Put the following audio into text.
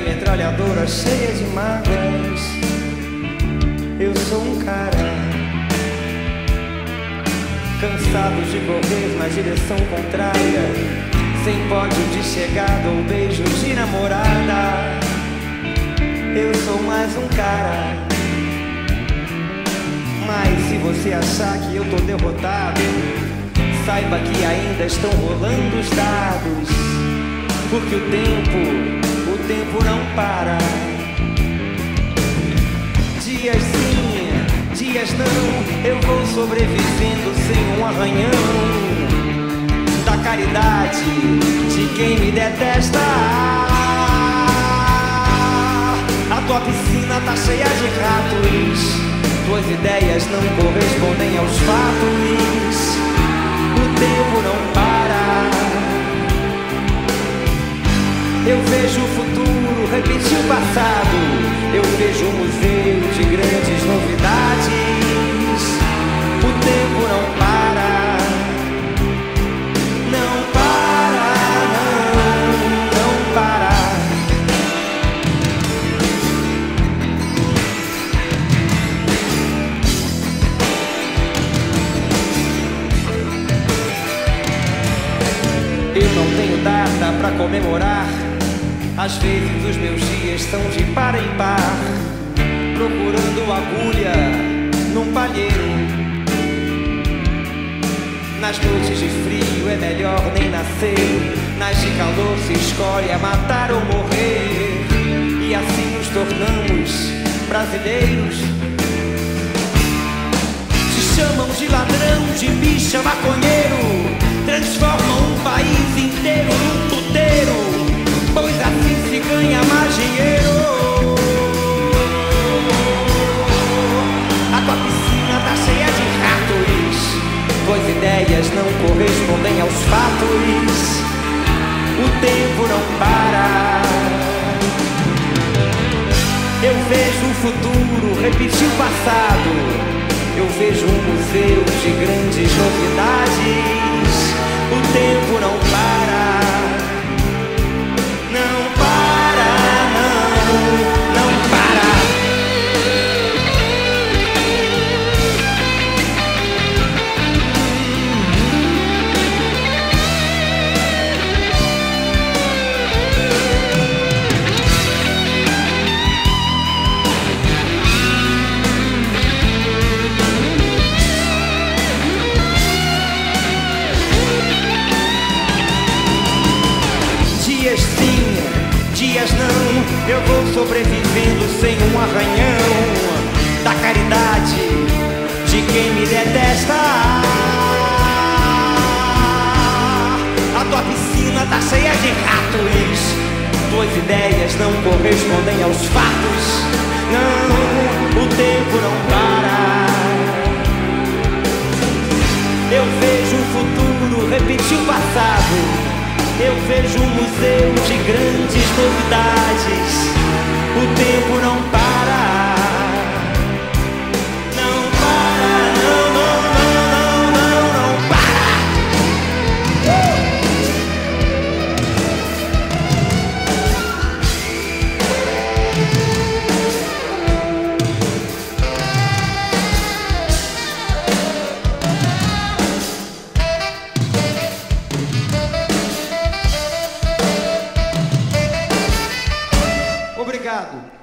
metralhadora cheia de mágoas. Eu sou um cara cansado de correr na direção contrária, sem pódio de chegada ou beijo de namorada. Eu sou mais um cara. Mas se você achar que eu tô derrotado, saiba que ainda estão rolando os dados. Porque o tempo, o tempo não para. Dias sim, dias não, eu vou sobrevivendo sem um arranhão. Da caridade de quem me detesta. A tua piscina tá cheia de ratos. Tuas ideias não correspondem aos fatos. Eu vejo o futuro repetir o passado. Eu vejo um museu de grandes novidades. O tempo não para. Não para, não, não para. Eu não tenho data pra comemorar. Às vezes os meus dias são de par em par, procurando agulha num palheiro. Nas noites de frio é melhor nem nascer. Nas de calor se escolhe a matar ou morrer. E assim nos tornamos brasileiros. Se chamam de ladrão, de bicha, maconheiro. Transformam um país inteiro num ganha mais dinheiro. A tua piscina tá cheia de ratos. Tuas ideias não correspondem aos fatos. O tempo não para. Eu vejo o futuro repetir o passado. Eu vejo um museu de grandes novidades. O tempo não para. Eu vou sobrevivendo sem um arranhão da caridade de quem me detesta. A tua piscina tá cheia de ratos, tuas ideias não correspondem aos fatos. Não, o tempo não para. Eu vejo o futuro repetir o passado. Eu vejo um museu de grandes novidades. O tempo não para. Santiago.